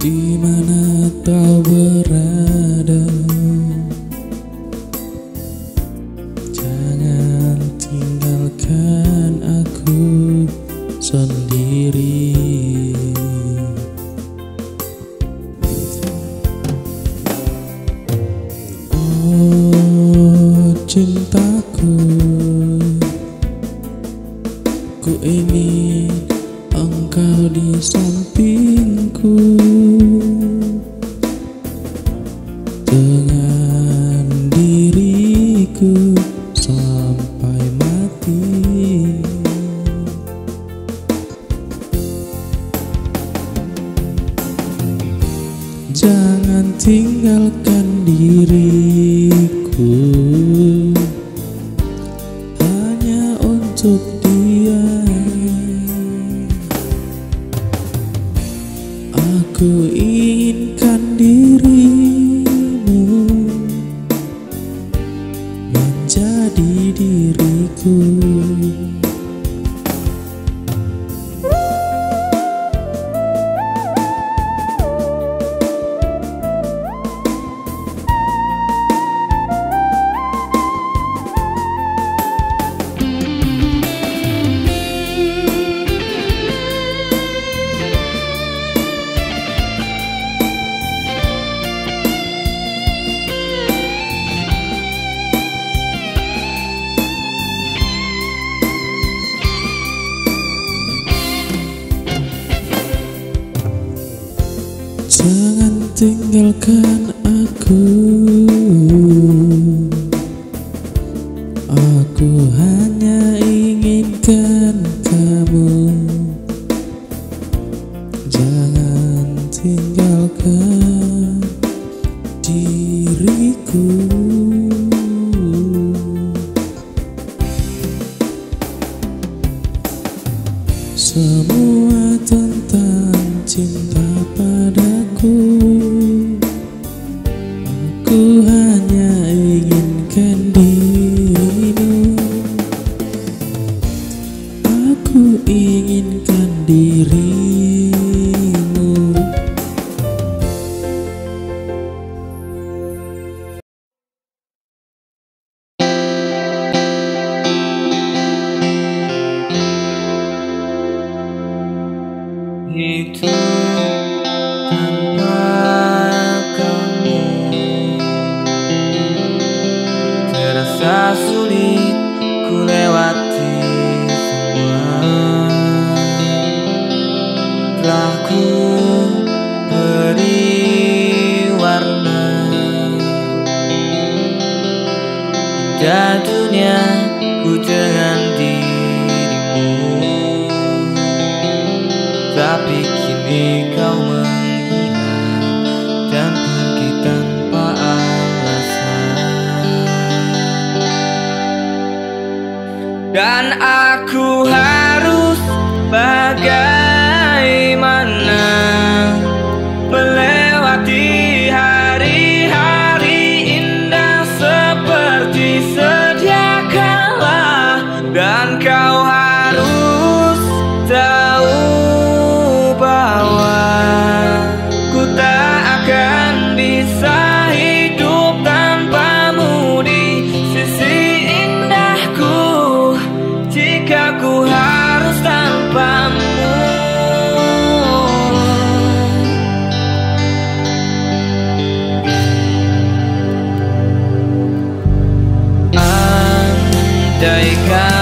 di mana kau berada? Jangan tinggalkan aku sendiri. Oh cintaku. Ku ingin engkau di sampingku. Dengan diriku sampai mati. Jangan tinggalkan diriku. Hanya untuk Aku inginkan tinggalkan aku. Aku hanya inginkan kamu. Jangan tinggalkan diriku inginkan Dunia ku aku harus tanpamu. Andaikan